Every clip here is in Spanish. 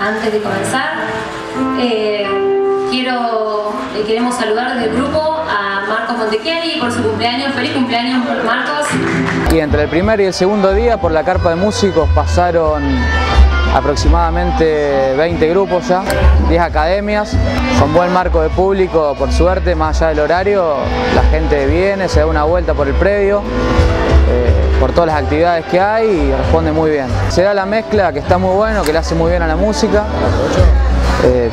antes de comenzar, eh, quiero, eh, queremos saludar desde el grupo a Marcos Montechiari por su cumpleaños. Feliz cumpleaños, Marcos. Y entre el primer y el segundo día por la carpa de músicos pasaron aproximadamente 20 grupos ya, 10 academias, con buen marco de público, por suerte, más allá del horario, la gente viene, se da una vuelta por el predio, eh, por todas las actividades que hay y responde muy bien. Se da la mezcla que está muy bueno, que le hace muy bien a la música. Eh,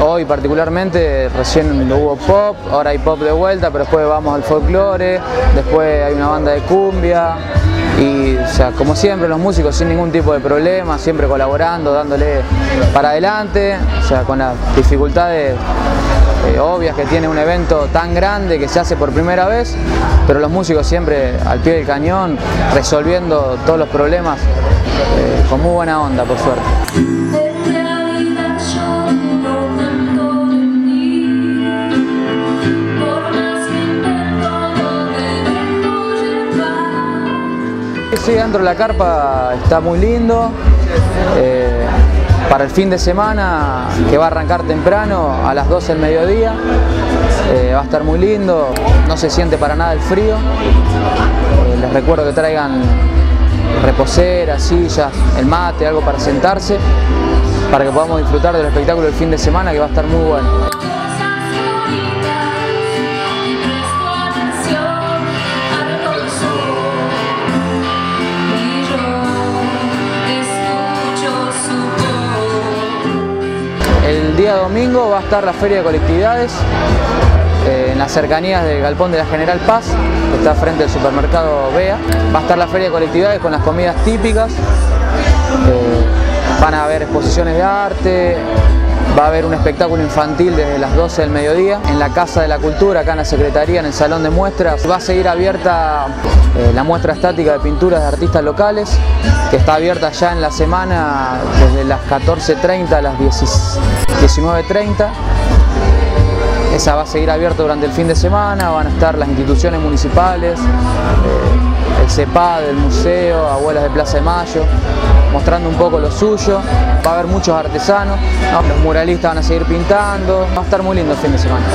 hoy particularmente recién hubo pop, ahora hay pop de vuelta, pero después vamos al folclore, después hay una banda de cumbia, y o sea, como siempre los músicos sin ningún tipo de problema, siempre colaborando, dándole para adelante, o sea, con las dificultades eh, obvias que tiene un evento tan grande que se hace por primera vez, pero los músicos siempre al pie del cañón, resolviendo todos los problemas eh, con muy buena onda, por suerte. Sí, dentro de la carpa está muy lindo. Eh, para el fin de semana, que va a arrancar temprano, a las 12 del mediodía, eh, va a estar muy lindo, no se siente para nada el frío. Eh, les recuerdo que traigan reposeras, sillas, el mate, algo para sentarse, para que podamos disfrutar del espectáculo del fin de semana, que va a estar muy bueno. El día domingo va a estar la Feria de Colectividades eh, en las cercanías del Galpón de la General Paz, que está frente al supermercado Bea. Va a estar la Feria de Colectividades con las comidas típicas. Eh, van a haber exposiciones de arte, va a haber un espectáculo infantil desde las 12 del mediodía en la Casa de la Cultura, acá en la Secretaría, en el Salón de Muestras. Va a seguir abierta eh, la muestra estática de pinturas de artistas locales, que está abierta ya en la semana desde las 14.30 a las 19.30. Esa va a seguir abierta durante el fin de semana, van a estar las instituciones municipales, eh, el CEPAD, el museo, abuelas de Plaza de Mayo, mostrando un poco lo suyo. Va a haber muchos artesanos, los muralistas van a seguir pintando, va a estar muy lindo el fin de semana.